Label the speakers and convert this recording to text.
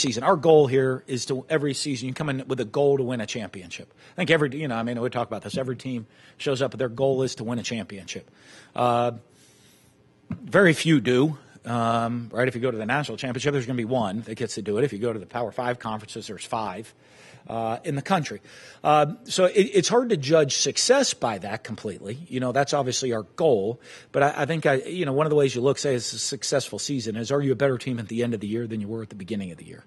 Speaker 1: season. Our goal here is to every season you come in with a goal to win a championship. I think every you know I mean we talk about this. Every team shows up, their goal is to win a championship. Uh, very few do. Um, right? If you go to the national championship, there's going to be one that gets to do it. If you go to the Power Five conferences, there's five uh, in the country. Uh, so it, it's hard to judge success by that completely. You know, that's obviously our goal. But I, I think I, you know, one of the ways you look, say, it's a successful season is: Are you a better team at the end of the year than you were at the beginning of the year?